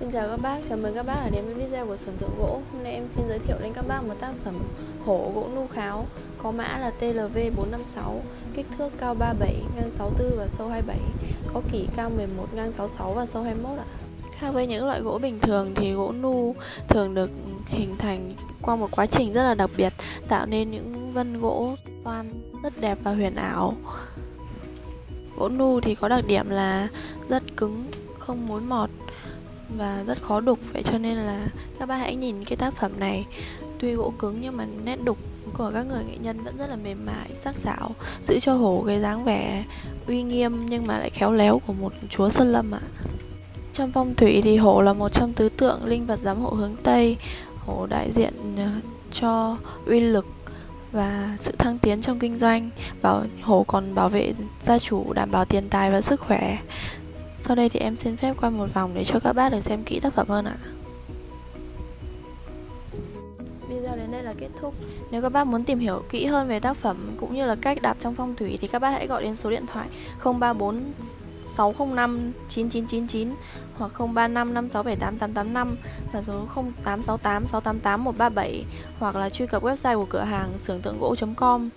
Xin chào các bác, chào mừng các bác đã đến với video của Sưởng Thượng Gỗ. Hôm nay em xin giới thiệu đến các bác một tác phẩm hổ gỗ nu kháo Có mã là TLV456, kích thước cao 37, ngang 64 và sâu 27 Có kỷ cao 11, ngang 66 và sâu 21 ạ. Khác với những loại gỗ bình thường thì gỗ nu thường được hình thành qua một quá trình rất là đặc biệt Tạo nên những vân gỗ toan rất đẹp và huyền ảo. Gỗ nu thì có đặc điểm là rất cứng, không mối mọt và rất khó đục. Vậy cho nên là các bạn hãy nhìn cái tác phẩm này. Tuy gỗ cứng nhưng mà nét đục của các người nghệ nhân vẫn rất là mềm mại, sắc sảo, giữ cho hổ cái dáng vẻ uy nghiêm nhưng mà lại khéo léo của một chúa sơn lâm ạ. Trong phong thủy thì hổ là một trong tứ tượng linh vật giám hộ hướng tây. Hổ đại diện ờ, cho uy lực và sự thăng tiến trong kinh doanh, bảo, hổ còn bảo vệ gia chủ, đảm bảo tiền tài và sức khỏe sau đây thì em xin phép qua một vòng để cho các bác được xem kỹ tác phẩm hơn ạ. Video đến đây là kết thúc. Nếu các bác muốn tìm hiểu kỹ hơn về tác phẩm cũng như là cách đặt trong phong thủy thì các bác hãy gọi đến số điện thoại 034 605 9999 hoặc 035 5678 885 và số 0868 688 137 hoặc là truy cập website của cửa hàng xưởng tượng gỗ.com